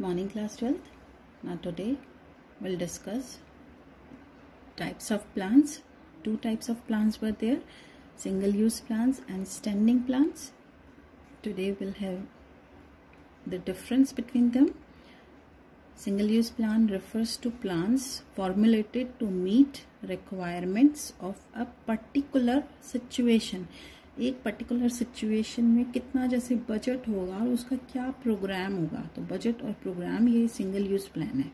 Morning, class 12th. Now, today we'll discuss types of plants. Two types of plants were there single use plants and standing plants. Today we'll have the difference between them. Single use plant refers to plants formulated to meet requirements of a particular situation. एक particular situation में कितना जैसे budget होगा और उसका क्या programme होगा? तो बजट और प्रोग्राम ये सिंगल यूज़ प्लान है,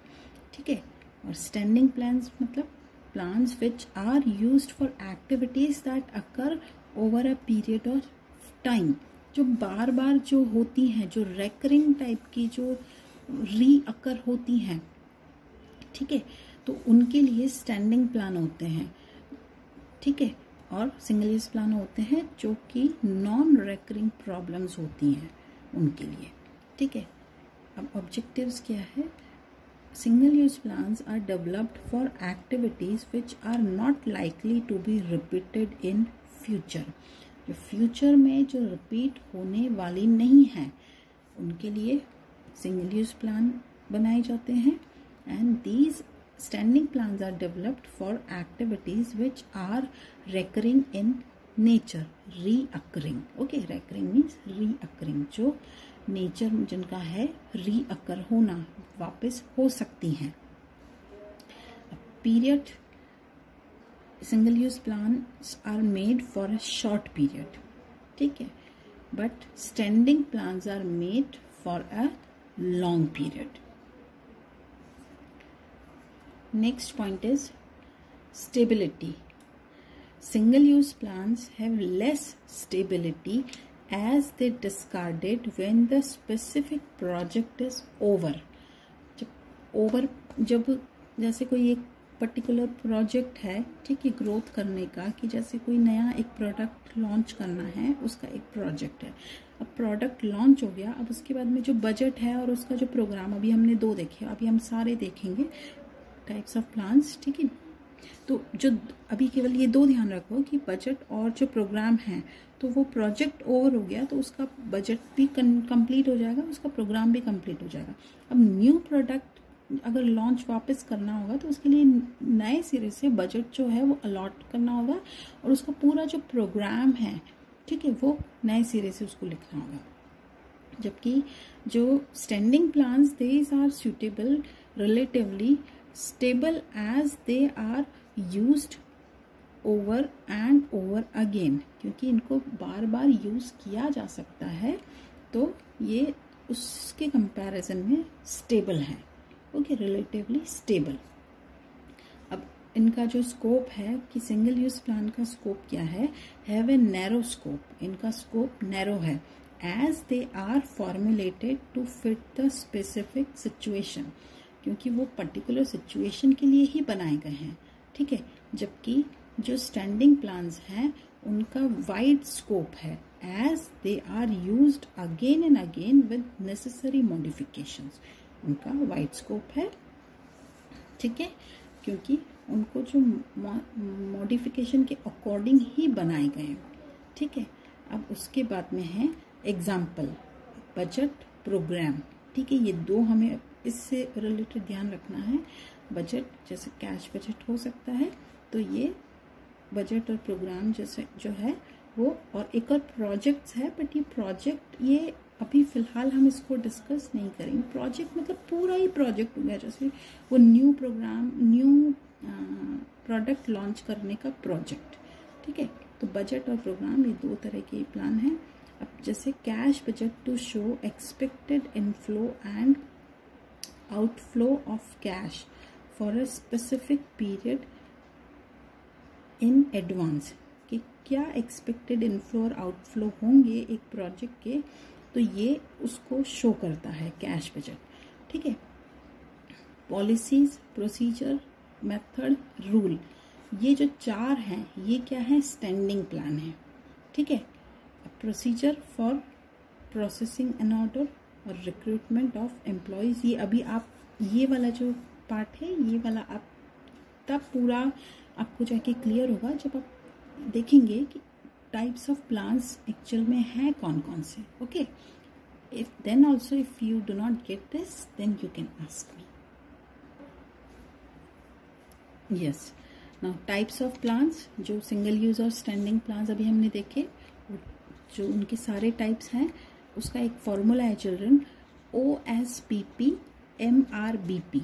ठीक है? और स्टैंडिंग प्लान्स मतलब plans which are use for activities that occur over a period of time जो बार बार जो होती हैं, जो रेकरिंग टाइप की जो री अकर होती हैं, ठीक है? तो उनके लिए स्टैंडिंग प्लान होते हैं, ठीक है? और सिंगल यूज़ प्लान होते हैं जो कि नॉन रेकरिंग प्रॉब्लम्स होती हैं उनके लिए। ठीक है? अब ऑब्जेक्टिव्स क्या है? Single use plans are developed for activities which are not likely to be repeated in future जो फ्यूचर में जो रिपीट होने वाली नहीं है, उनके लिए सिंगल यूज़ प्लान बनाए जाते हैं। And these standing plans are developed for activities which are recurring in nature reoccurring okay recurring means reoccurring जो नेचर जिनका है रीअकर होना वापस हो सकती हैं period single use plan are made for a short period ठीक है but standing plans are made for a long period Next point is stability. Single use plants have less stability as they discarded when the specific project is over. जब over, जब जैसे कोई एक particular project है, ठीक है growth करने का, कि जैसे कोई नया एक प्रोडक्ट लॉन्च करना है, उसका एक प्रोजेक्ट है अब प्रोडक्ट लॉन्च हो गया, अब उसके बाद में जो बजट है और उसका जो प्रोग्राम अभी हमने दो देखे, अभी हम सारे देखेंगे टाइप्स ऑफ़ प्लान्स ठीक है? तो जो अभी केवल ये दो ध्यान रखो कि बजट और जो प्रोग्राम है तो वो प्रोजेक्ट ओवर हो गया तो उसका बजट भी कंप्लीट हो जाएगा, उसका प्रोग्राम भी कंप्लीट हो जाएगा। अब न्यू प्रोडक्ट अगर लॉन्च वापस करना होगा तो उसके लिए नए सिरे से बजट जो है वो अलॉट करना होगा और उसका पूरा जो प्रोग्राम है, ठीक है, वो नए सिरे से उसको लिखना होगा। जबकि जो standing plans these are suitable relatively stable as they are used over and over again क्योंकि इनको बार बार यूज़ किया जा सकता है तो ये उसके कंपैरिजन में स्टेबल है। ओके रिलेटिवली स्टेबल अब इनका जो स्कोप है कि सिंगल यूज़ प्लान का स्कोप क्या है? हैव ए नैरो स्कोप इनका स्कोप नैरो है। As they are formulated to fit the specific situation क्योंकि वो पर्टिकुलर सिचुएशन के लिए ही बनाए गए हैं, ठीक है? जबकि जो स्टैंडिंग प्लान्स हैं, उनका वाइड स्कोप है as they are use again and again with necessary modifications उनका वाइड स्कोप है, ठीक है? क्योंकि उनको जो मॉडिफिकेशन के अकॉर्डिंग ही बनाए गए हैं, ठीक है? अब उसके बाद में है एग्ज़ाम्पल बजट प्रोग्राम ठीक है? ये दो हमें इससे रिलेटेड ध्यान रखना है। बजट जैसे कैश बजट हो सकता है तो ये बजट और प्रोग्राम जैसे जो है, वो और एक और प्रोजेक्ट्स है बट ये प्रोजेक्ट ये अभी फ़िलहाल हम इसको डिस्कस नहीं करेंगे। प्रोजेक्ट मतलब पूरा ही प्रोजेक्ट हो गया जैसे वो new program new product launch करने का प्रोजेक्ट ठीक है? तो बजट और प्रोग्राम ये दो तरह के प्लान हैं। अब जैसे cash budget to show expected inflow and outflow of cash for a specific period in advance कि क्या एक्सपेक्टेड इनफ्लो और आउटफ्लो होंगे एक प्रोजेक्ट के? तो ये उसको शो करता है कैश बजट ठीक है? पॉलिसीज़ प्रोसीजर मेथड रूल ये जो चार हैं, ये क्या है? स्टैंडिंग प्लान है। ठीक है? Procedure for processing an order और रिक्रूटमेंट ऑफ़ एम्प्लॉयज़ ये अभी आप, ये वाला जो पार्ट है, ये वाला आप, तब पूरा आपको जाके क्लियर होगा जब आप देखेंगे कि टाइप्स ऑफ़ प्लांट्स एक्चुअल में हैं कौन कौन से okay if then also if you do not get this then you can ask me yes now types of plants जो सिंगल यूज़ और स्टैंडिंग प्लांट्स अभी हमने देखे जो उनके सारे टाइप्स हैं उसका एक फॉर्मूला है children O S P P M R B P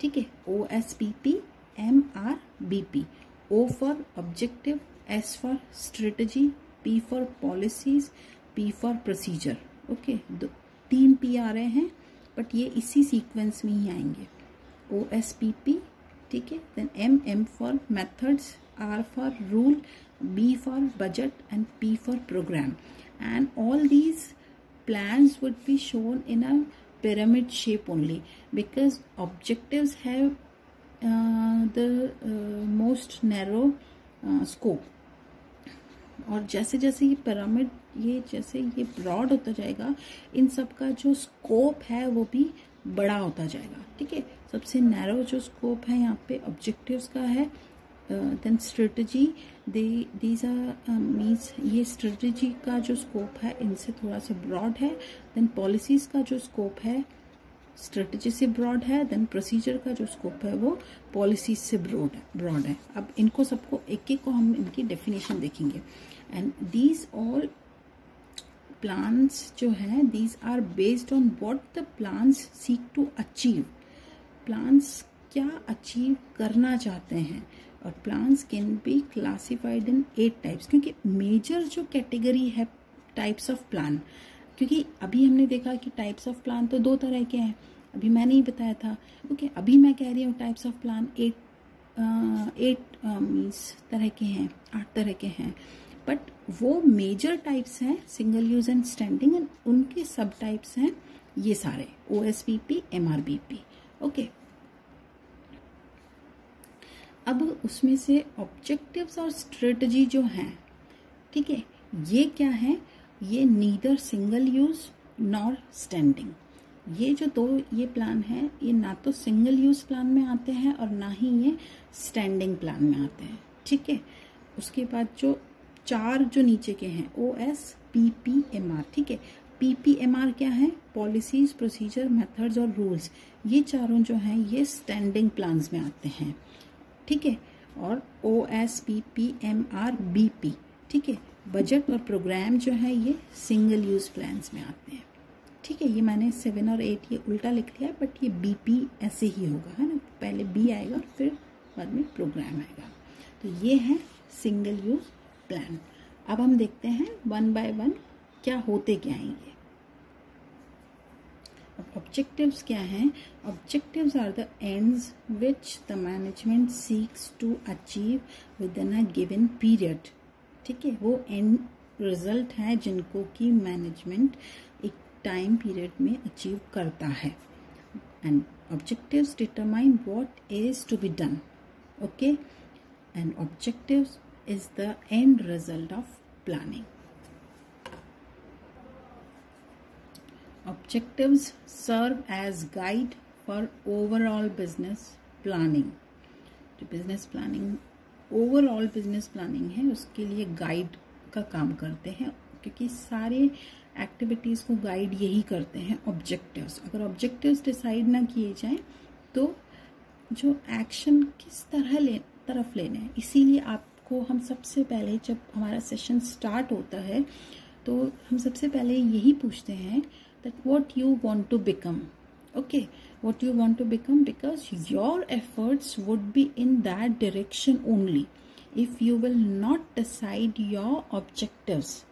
ठीक है? O S P P M R B P O for objective S for strategy P for policies P for procedure okay दो, तीन P आ रहे हैं but ये इसी sequence में ही आएँगे. ओ एस पी पी ठीक है? Then M M for methods R for rule B for budget and P for program. And all these plans would be shown in a pyramid shape only because objectives have uh, the uh, most narrow uh, scope और जैसे जैसे ये pyramid ये जैसे ये broad होता जाएगा इन सब का जो स्कोप है वो भी बड़ा होता जाएगा ठीक है सबसे नैरो जो स्कोप है यहाँ पे ऑब्जेक्टिव्स का है then strategy they these are means ये स्ट्रेटजी का जो स्कोप है, इनसे थोड़ा सा ब्रॉड है देन पॉलिसीज़ का जो स्कोप है स्ट्रेटजी से ब्रॉड है देन प्रोसीजर का जो स्कोप है वो पॉलिसीज़ से ब्रॉड है ब्रॉड है। अब इनको सबको एक एक को हम इनकी डेफिनेशन देखेंगे। एंड दीज ऑल प्लान्स जो है these are based on what the plans seek to achieve plans क्या अचीव करना चाहते हैं? और plans can be classified in eight types क्योंकि मेजर जो कैटेगरी है टाइप्स ऑफ़ प्लान क्योंकि अभी हमने देखा कि टाइप्स ऑफ़ प्लान तो दो तरह के हैं। अभी मैंने ही बताया था ओके okay, अभी मैं कह रही हूँ types of plan eight eight means तरह के हैं आठ तरह के हैं। बट वो मेजर टाइप्स हैं single use and standing and उनके सब टाइप्स हैं ये सारे O S B P M R B P okay अब उसमें से ऑब्जेक्टिव्स और स्ट्रेटजी जो हैं, ठीक है, ये क्या है? ये neither single use nor standing ये जो दो, ये प्लान है, ये ना तो सिंगल यूज़ प्लान में आते हैं और ना ही ये स्टैंडिंग प्लान में आते हैं, ठीक है? उसके बाद जो चार जो नीचे के हैं O S P P M R ठीक है? पी पी एम आर क्या है? पॉलिसीज़ प्रोसीजर मेथड्स और रूल्स ये चारों जो हैं, ये स्टैंडिंग प्लान्स में आते हैं। ठीक है? और O S P P M R B P ठीक है? बजट और प्रोग्राम जो है ये सिंगल यूज़ प्लान्स में आते हैं। ठीक है, ये मैंने सेवन और एट ये उल्टा लिख लिया बट ये बी पी ऐसे ही होगा, है ना? पहले बी आएगा और फिर बाद में प्रोग्राम आएगा। तो ये है सिंगल यूज़ प्लान अब हम देखते हैं वन बाय वन क्या होते क्या हैं ये ऑब्जेक्टिव्स क्या हैं? Objectives are the ends which the management seeks to achieve within a given period ठीक है? वो एंड रिज़ल्ट है जिनको कि मैनेजमेंट एक टाइम पीरियड में अचीव करता है। And objective determine what is to be done okay and objective is the end result of planning Objectives serve as guide for overall business planning. जो business planning overall business planning है, उसके लिए guide का काम करते हैं, क्योंकि सारे एक्टिविटीज़ को गाइड यही करते हैं ऑब्जेक्टिव्स अगर ऑब्जेक्टिव्स डिसाइड ना किए जाएँ तो जो एक्शन किस तरह ले, तरफ़ लेने हैं इसीलिए आपको हम सबसे पहले जब हमारा सेशन स्टार्ट होता है तो हम सबसे पहले यही पूछते हैं that what you want to become. Okay what you want to become because your efforts would be in that direction only. If you will not decide your objectives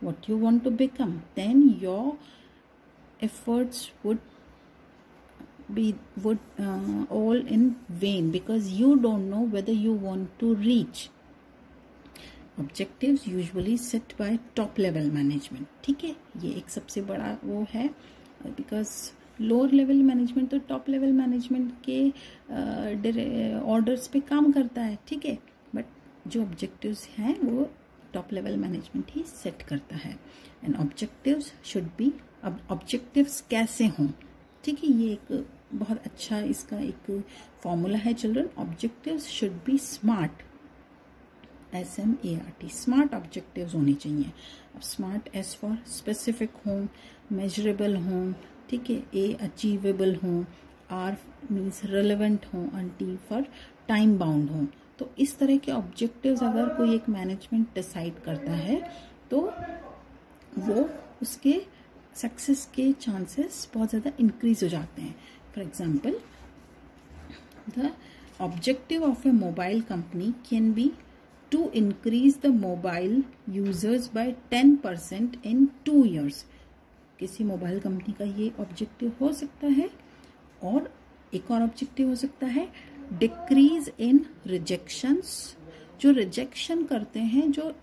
what you want to become then your efforts would be would uh, all in vain because you don't know whether you want to reach objectives usually set by top level management ठीक है? ये एक सबसे बड़ा वो है because lower level management तो top level management के ऑर्डर्स uh, पे काम करता है ठीक है? बट जो ऑब्जेक्टिव्स हैं वो टॉप लेवल मैनेजमेंट ही सेट करता है। एंड ऑब्जेक्टिव्स शुड बी अब ऑब्जेक्टिव्स कैसे हों? ठीक है ये एक बहुत अच्छा इसका एक फॉर्मूला है children objectives should be smart S M A R T smart objective होने चाहिए। अब स्मार्ट एस फॉर स्पेसिफिक हों मेजरेबल हों ठीक है ए अचीवेबल हों आर मीन्स रिलेवेंट हों and T for time bound हों तो इस तरह के ऑब्जेक्टिव्स अगर कोई एक मैनेजमेंट डिसाइड करता है तो वो उसके सक्सेस के चांसेस बहुत ज़्यादा इंक्रीज हो जाते हैं। For example the objective of a mobile company can be to increase the mobile users by ten percent in two years किसी मोबाइल कंपनी का ये ऑब्जेक्टिव हो सकता है और एक और ऑब्जेक्टिव हो सकता है डिक्रीज इन रिजेक्शंस जो रिजेक्शन करते हैं, जो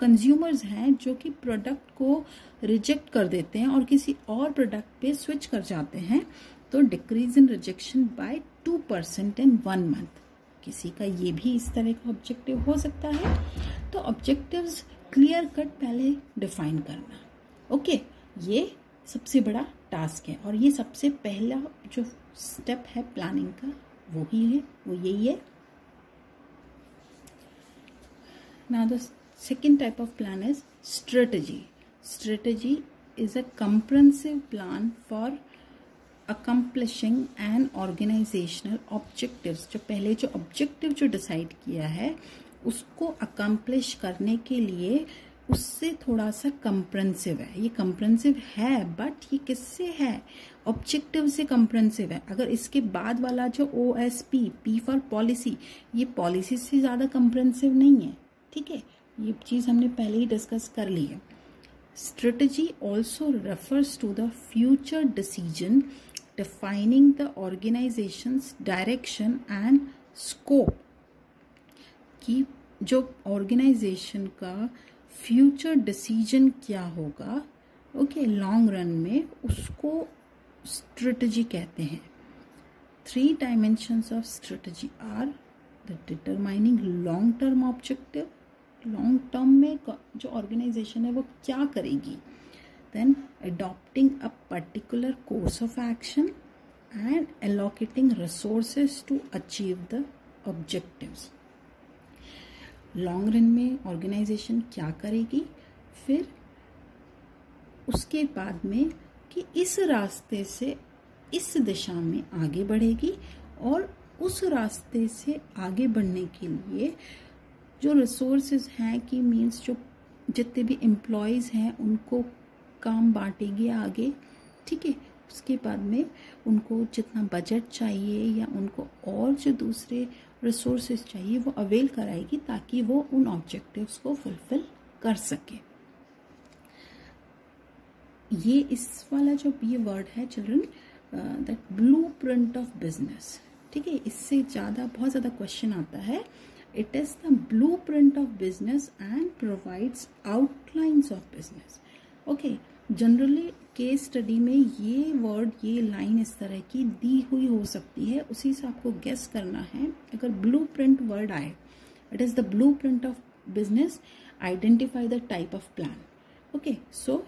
कंज्यूमर्स हैं, जो कि प्रोडक्ट को रिजेक्ट कर देते हैं और किसी और प्रोडक्ट पे स्विच कर जाते हैं तो decrease in rejection by two percent in one month किसी का ये भी इस तरह का ऑब्जेक्टिव हो सकता है। तो ऑब्जेक्टिव्स क्लियर कट पहले डिफाइन करना। ओके ये सबसे बड़ा टास्क है और ये सबसे पहला जो स्टेप है प्लानिंग का, वो ही है, वो यही है। ना the second type of plan is strategy. Strategy is a comprehensive plan for accomplishing an organisational objectives. जो पहले जो ऑब्जेक्टिव जो डिसाइड किया है, उसको अकम्पलिश करने के लिए उससे थोड़ा सा कंप्रेंसिव है। ये कंप्रेंसिव है बट ये किससे है? ऑब्जेक्टिव से कंप्रेंसिव है। अगर इसके बाद वाला जो O S P P for policy ये पॉलिसी से ज़्यादा कंप्रेंसिव नहीं है। ठीक है? ये चीज़ हमने पहले ही डिस्कस कर ली है। Strategy also refers to the future decision defining the organisation direction and scope की जो ऑर्गेनाइजेशन का फ्यूचर डिसीज़न क्या होगा ओके लॉन्ग रन में उसको स्ट्रेटजी कहते हैं। Three dimensions of strategy are the determining long term objective long term में जो ऑर्गेनाइजेशन है वो क्या करेगी? Then adopting a particular course of action and allocating resources to achieve the objectives long run में ऑर्गेनाइजेशन क्या करेगी? फिर उसके बाद में कि इस रास्ते से इस दिशा में आगे बढ़ेगी और उस रास्ते से आगे बढ़ने के लिए जो रिसोर्सेज हैं कि मीन्स जो जितने भी एम्प्लॉयज़ हैं, उनको काम बांटेंगे आगे, ठीक है? उसके बाद में उनको जितना बजट चाहिए या उनको और जो दूसरे रिसोर्सेज चाहिए, वो अवेल कराएगी ताकि वो उन ऑब्जेक्टिव्स को फुलफिल कर सके। ये इस वाला जो ये वर्ड है children that blueprint of business ठीक है? इससे ज़्यादा, बहुत ज़्यादा क्वेश्चन आता है। It is the blueprint of business and provides outlines of business okay generally case study में ये वर्ड ये लाइन इस तरह की दी हुई हो सकती है। उसी से आपको गेस करना है। अगर ब्लू प्रिंट वर्ड आए it is the blueprint of business identify the type of plan okay so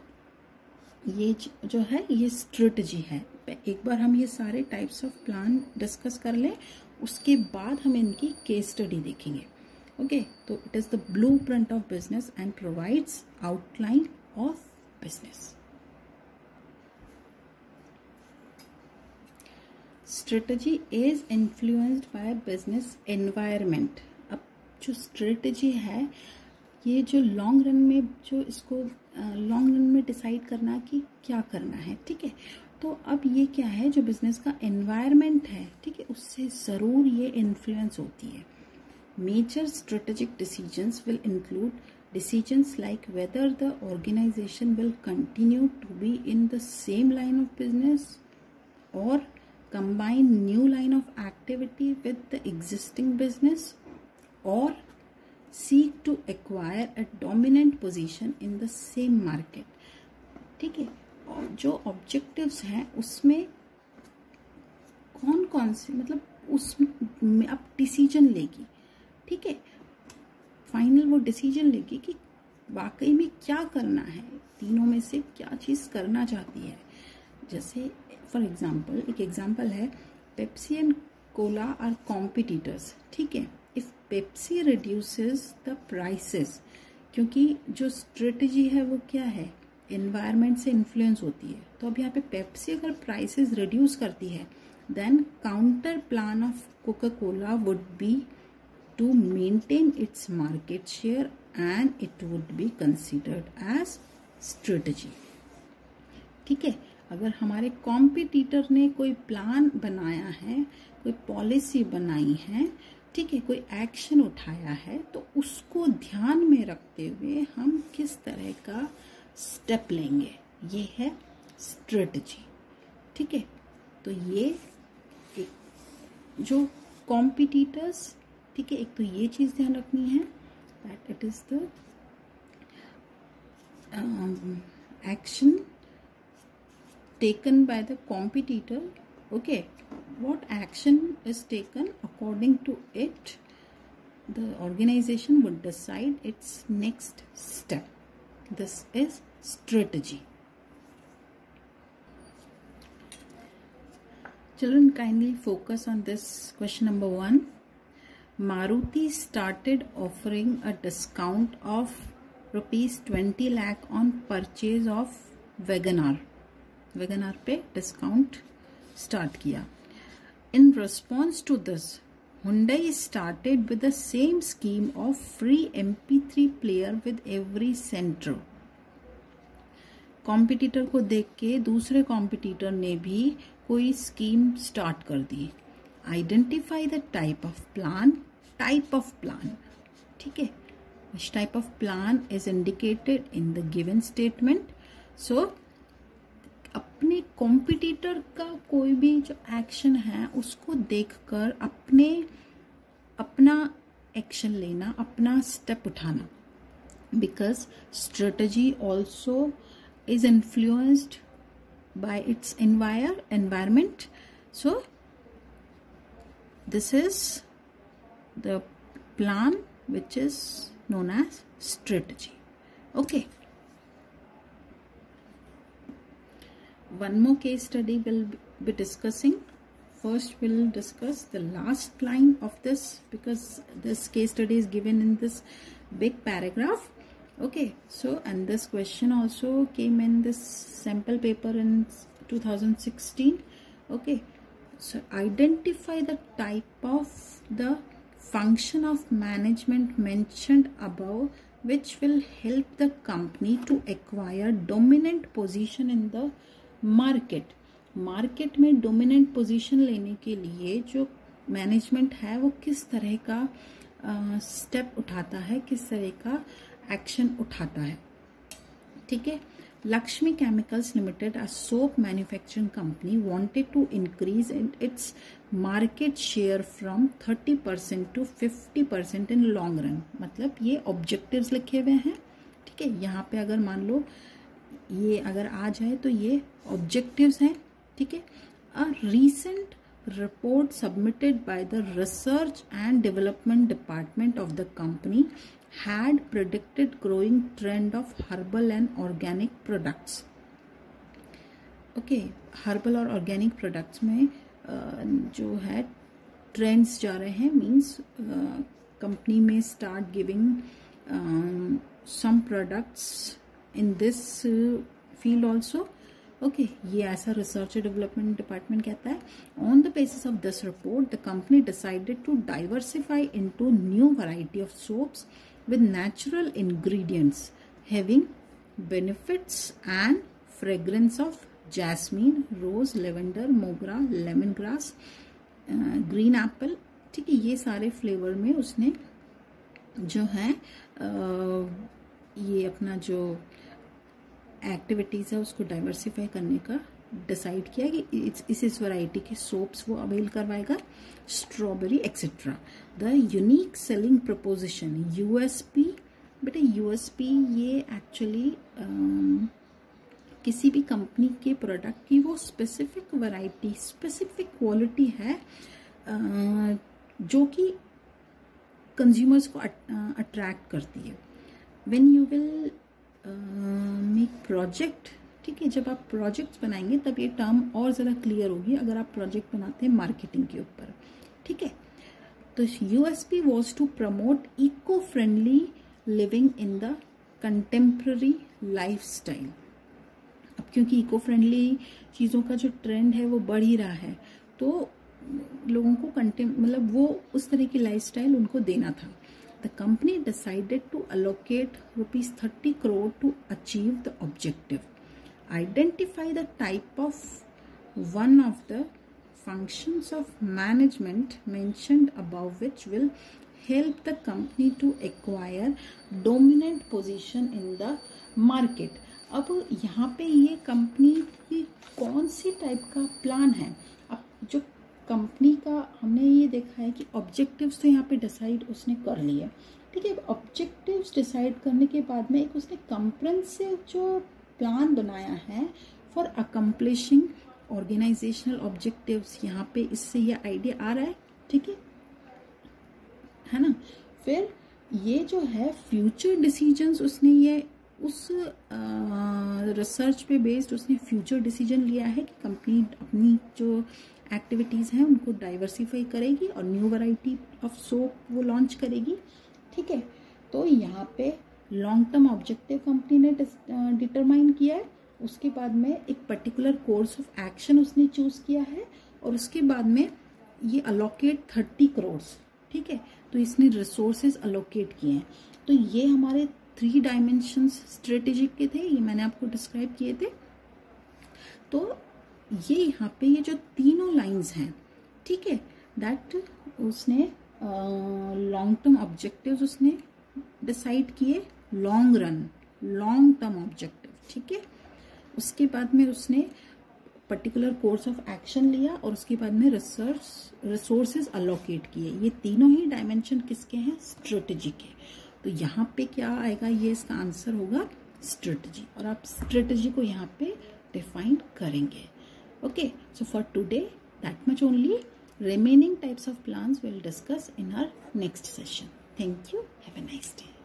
ये जो है, ये स्ट्रेटजी है। एक बार हम ये सारे टाइप्स ऑफ़ प्लान डिस्कस कर लें, उसके बाद हम इनकी केस स्टडी देखेंगे। ओके तो it is the blueprint of business and provides outline of business strategy is influenced by business environment अब जो स्ट्रेटजी है, ये जो लॉन्ग रन में जो इसको लॉन्ग रन में डिसाइड करना कि क्या करना है, ठीक है? तो अब ये क्या है, जो बिज़नेस का एनवायरनमेंट है, ठीक है, उससे ज़रूर ये इन्फ्लुएंस होती है। Major strategic decisions will include decisions like whether the organization will continue to be in the same line of business or combine new line of activity with the existing business or seek to acquire a dominant position in the same market ठीक है और जो objectives हैं उसमें कौन कौन से मतलब उसमें अब डिसीज़न लेगी ठीक है फाइनल वो डिसीज़न लेगी कि वाकई में क्या करना है? तीनों में से क्या चीज़ करना चाहती है? जैसे फॉर एग्ज़ाम्पल एक एग्ज़ाम्पल है Pepsi and cola are competitors ठीक है? If Pepsi reduces the prices क्योंकि जो स्ट्रेटजी है वो क्या है? इन्वायरमेंट से इन्फ्लुएंस होती है। तो अब यहाँ पे पेप्सी अगर प्राइसेस रिड्यूस करती है then counter plan of Coca Cola would be to maintain its market share and it would be considered as strategy ठीक है? अगर हमारे कॉम्पिटिटर ने कोई प्लान बनाया है, कोई पॉलिसी बनाई है, ठीक है, कोई एक्शन उठाया है तो उसको ध्यान में रखते हुए हम किस तरह का स्टेप लेंगे? ये है स्ट्रेटजी ठीक है? तो ये जो कॉम्पिटिटर्स ठीक है, एक तो ये चीज़ ध्यान रखनी है that it is the action taken by the competitor okay what action is taken according to it the organisation would decide its next step this is strategy children, kindly focus on this question number 1 maruti started offering a discount of rupees 20 lakh on purchase of Wagon R पे discount start किया in response to this Hyundai started with the same scheme of free MP3 player with every centro. Competitor को देख के दूसरे competitor ने भी कोई scheme start कर दी identify the type of plan type of plan ठीक है? Which type of plan is indicated in the given statement? So, अपने कॉम्पिटिटर का कोई भी जो एक्शन है, उसको देखकर अपने, अपना एक्शन लेना, अपना स्टेप उठाना। Because strategy also is influenced by its environ environment so this is the plan which is known as strategy. Okay. One more case study we'll be discussing. First we'll discuss the last line of this because this case study is given in this big paragraph. Okay. So and this question also came in this sample paper in 2016 okay. So identify the type of the function of management mentioned above which will help the company to acquire dominant position in the market market में dominant position लेने के लिए जो management है वो किस तरह का स्टेप उठाता है किस तरह का एक्शन उठाता है ठीक है Lakshmi Chemicals Limited, a soap manufacturing company, wanted to increase its market share from 30% to 50% in long run. मतलब ये objectives लिखे हुए हैं ठीक है यहाँ पे अगर मान लो ये अगर आ जाए तो ये ऑब्जेक्टिव्स हैं ठीक है a recent report submitted by the research and development department of the company had predicted growing trend of herbal and organic products okay herbal और ऑर्गेनिक प्रोडक्ट्स में जो है ट्रेंड्स जा रहे हैं मींस कंपनी में start giving some products in this field also okay ये ऐसा रिसर्च डेवलपमेंट डिपार्टमेंट कहता है। On the basis of this report the company decided to diversify into new variety of soaps with natural ingredients having benefits and fragrance of jasmine rose lavender mogra lemongrass uh, green apple ठीक है ये सारे flavour में उसने जो है uh, ये अपना जो एक्टिविटीज़ है उसको डाइवर्सिफाई करने का डिसाइड किया कि इस इस वैरायटी के सोप्स वो अवेल करवाएगा strawberry etcetera the unique selling proposition USP बेटा यूएसपी ये एक्चुअली किसी भी कंपनी के प्रोडक्ट की वो स्पेसिफिक वैरायटी स्पेसिफिक क्वालिटी है uh, जो कि कंज्यूमर्स को अट्रैक्ट करती है. When you will make project ठीक है, जब आप प्रोजेक्ट्स बनाएँगे, तब ये टर्म और ज़्यादा क्लियर होगी अगर आप प्रोजेक्ट बनाते हैं मार्केटिंग के ऊपर। ठीक है? तो USP was to promote eco friendly living in the contemporary lifestyle अब क्योंकि इको फ्रेंडली चीज़ों का जो ट्रेंड है, वो बढ़ ही रहा है तो लोगों को कंटेम मतलब वो उस तरह की लाइफ स्टाइल उनको देना था। The company decided to allocate rupees thirty crore to achieve the objective identify the type of one of the functions of management mentioned above, which will help the company to acquire dominant position in the market. अब यहाँ पे ये company की कौन सी type का plan है? अब जो कंपनी का हमने ये देखा है कि ऑब्जेक्टिव्स तो यहाँ पे डिसाइड उसने कर लिए ठीक है ऑब्जेक्टिव्स डिसाइड करने के बाद में एक उसने कंप्रेंसिव जो प्लान बनाया है फॉर अकम्पलिशिंग ऑर्गेनाइजेशनल ऑब्जेक्टिव्स यहाँ पे इससे ये आइडिया आ रहा है, ठीक है? है ना? फिर ये जो है फ्यूचर डिसीजंस उसने ये उस रिसर्च पे बेस्ड उसने फ्यूचर डिसीज़न लिया है कि कंपनी अपनी जो एक्टिविटीज़ हैं उनको डाइवर्सिफाई करेगी और न्यू वैरायटी ऑफ़ सोप वो लॉन्च करेगी, ठीक है? तो यहाँ पे लॉन्ग टर्म ऑब्जेक्टिव कंपनी ने डिटरमाइन किया है। उसके बाद में एक पर्टिकुलर कोर्स ऑफ़ एक्शन उसने चूज़ किया है और उसके बाद में ये अलोकेट थर्टी करोड़ ठीक है? तो इसने रिसोर्सेज अलोकेट किए हैं। तो ये हमारे थ्री डायमेंशन स्ट्रेटेजिक के थे, ये मैंने आपको डिस्क्राइब किए थे। तो ये यहाँ पे ये जो तीनों लाइंस हैं, ठीक है? दैट उसने लॉन्ग टर्म ऑब्जेक्टिव्स उसने डिसाइड किए। Long run long term objective ठीक है? उसके बाद में उसने पर्टिकुलर कोर्स ऑफ़ एक्शन लिया और उसके बाद में रिसर्च रिसोर्सेज अलोकेट किए। ये तीनों ही डायमेंशन किसके हैं? स्ट्रेटजी के। तो यहाँ पे क्या आएगा? ये इसका आंसर होगा स्ट्रेटजी और आप स्ट्रेटजी को यहाँ पे डिफाइन करेंगे। Okay so for today that much only remaining types of plants we'll discuss in our next session. Thank you. Have a nice day.